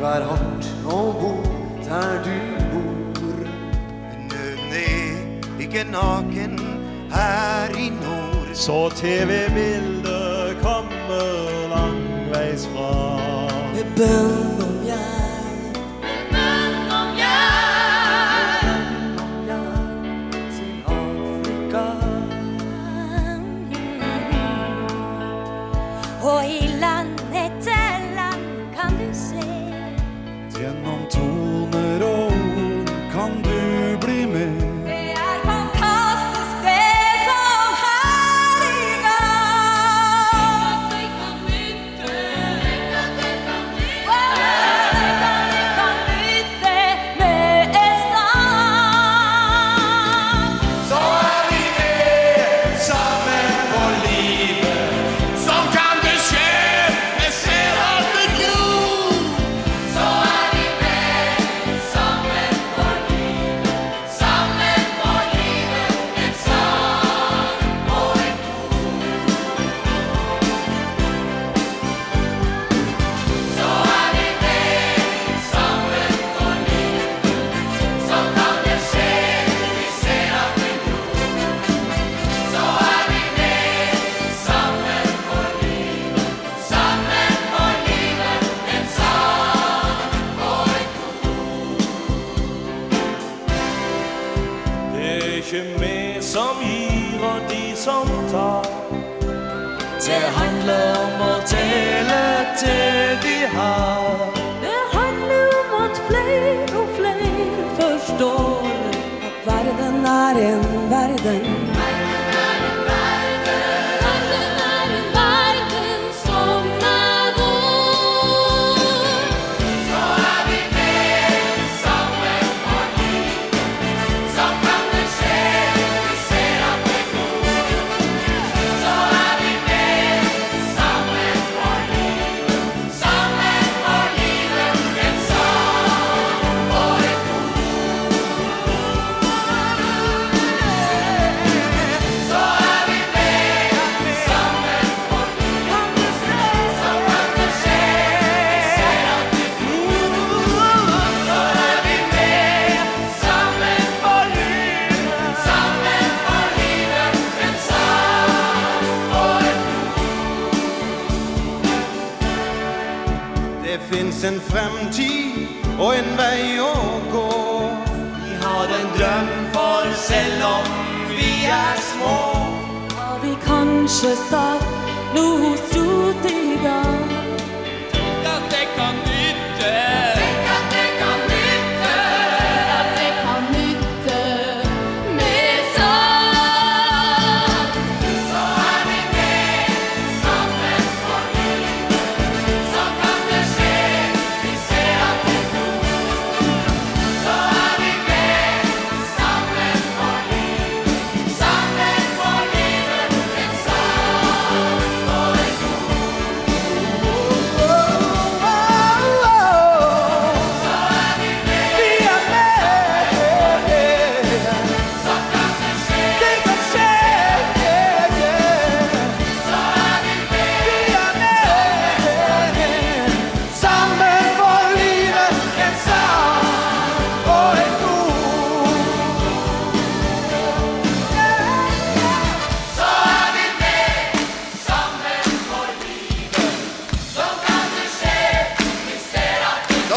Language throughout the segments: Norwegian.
vær hardt og bo der du bor. Nød er ikke naken her i nord. Så TV-bildet kommer langveis fra. Med bønn om jeg for de som tar. Det handler om å dele det vi har. Det handler om at flere og flere forstår at verden er en verden Det fins en fremtid og en vei å gå. Vi har en drøm, for selv om vi er små Har vi kanskje sagt noe stort i dag? Tenk at det kan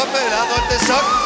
Doppel, da sollte